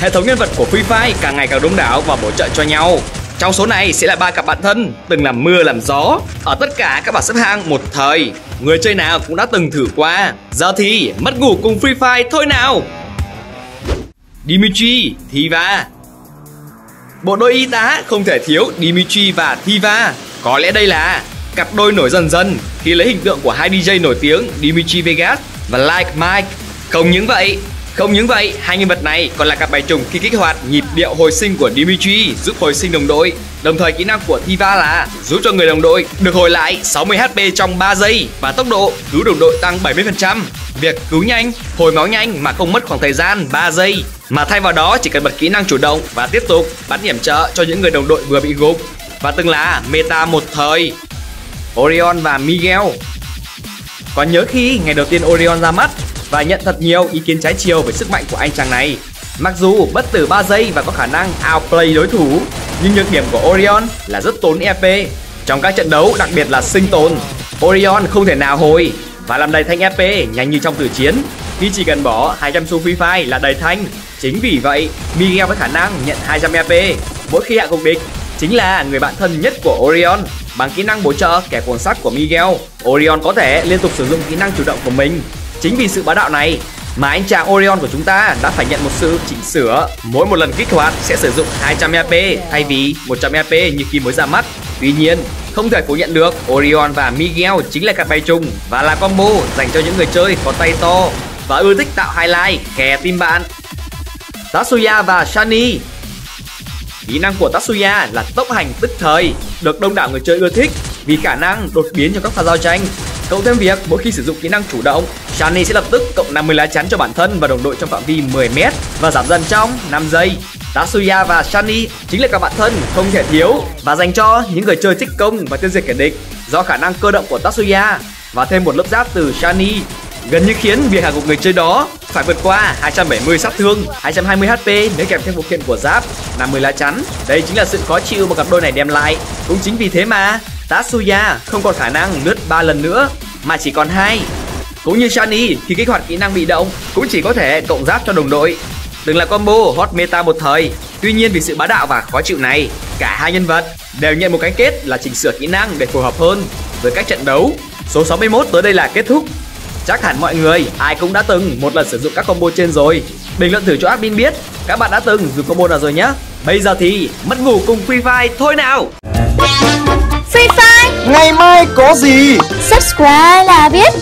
hệ thống nhân vật của Free Fire càng ngày càng đông đảo và bổ trợ cho nhau. Trong số này sẽ là ba cặp bạn thân từng làm mưa làm gió ở tất cả các bảng xếp hạng một thời. Người chơi nào cũng đã từng thử qua. Giờ thì mất ngủ cùng Free Fire thôi nào. Dimitri, Thiva Bộ đôi y tá không thể thiếu Dimitri và Thiva. Có lẽ đây là cặp đôi nổi dần dần khi lấy hình tượng của hai DJ nổi tiếng Dimitri Vegas và Like Mike. Không những vậy, không những vậy, hai nhân vật này còn là cặp bài trùng khi kích hoạt nhịp điệu hồi sinh của Dimitri giúp hồi sinh đồng đội. Đồng thời kỹ năng của Tiva là giúp cho người đồng đội được hồi lại 60 HP trong 3 giây và tốc độ cứu đồng đội tăng 70%. Việc cứu nhanh, hồi máu nhanh mà không mất khoảng thời gian 3 giây mà thay vào đó chỉ cần bật kỹ năng chủ động và tiếp tục bắn hiểm trợ cho những người đồng đội vừa bị gục và từng là meta một thời. Orion và Miguel Còn nhớ khi ngày đầu tiên Orion ra mắt và nhận thật nhiều ý kiến trái chiều về sức mạnh của anh chàng này. Mặc dù bất tử 3 giây và có khả năng outplay đối thủ, nhưng nhược điểm của Orion là rất tốn EP. Trong các trận đấu, đặc biệt là sinh tồn, Orion không thể nào hồi và làm đầy thanh EP nhanh như trong tử chiến khi chỉ cần bỏ 200 xu Free Fire là đầy thanh. Chính vì vậy, Miguel với khả năng nhận 200 EP mỗi khi hạ gục địch chính là người bạn thân nhất của Orion. Bằng kỹ năng bổ trợ kẻ cuồng sắt của Miguel, Orion có thể liên tục sử dụng kỹ năng chủ động của mình Chính vì sự bá đạo này mà anh chàng Orion của chúng ta đã phải nhận một sự chỉnh sửa. Mỗi một lần kích hoạt sẽ sử dụng 200 EP thay vì 100 EP như khi mới ra mắt. Tuy nhiên, không thể phủ nhận được Orion và Miguel chính là cặp bay trùng và là combo dành cho những người chơi có tay to và ưa thích tạo highlight kè tim bạn. Tatsuya và Shani Kỹ năng của Tatsuya là tốc hành tức thời, được đông đảo người chơi ưa thích vì khả năng đột biến trong các pha giao tranh Cộng thêm việc mỗi khi sử dụng kỹ năng chủ động, Shani sẽ lập tức cộng 50 lá chắn cho bản thân và đồng đội trong phạm vi 10m và giảm dần trong 5 giây. Tatsuya và Shani chính là các bạn thân không thể thiếu và dành cho những người chơi thích công và tiêu diệt kẻ địch do khả năng cơ động của Tatsuya và thêm một lớp giáp từ Shani gần như khiến việc hạ gục người chơi đó phải vượt qua 270 sát thương, 220 HP nếu kèm thêm phụ kiện của giáp, 50 lá chắn. Đây chính là sự khó chịu mà cặp đôi này đem lại. Cũng chính vì thế mà Tatsuya không còn khả năng lướt 3 lần nữa mà chỉ còn hai. Cũng như Shani khi kích hoạt kỹ năng bị động cũng chỉ có thể cộng giáp cho đồng đội. Đừng là combo hot meta một thời. Tuy nhiên vì sự bá đạo và khó chịu này, cả hai nhân vật đều nhận một cái kết là chỉnh sửa kỹ năng để phù hợp hơn với các trận đấu. Số 61 tới đây là kết thúc. Chắc hẳn mọi người ai cũng đã từng một lần sử dụng các combo trên rồi. Bình luận thử cho admin biết các bạn đã từng dùng combo nào rồi nhé. Bây giờ thì mất ngủ cùng Free Fire thôi nào. Free Fire Ngày mai có gì? Subscribe là biết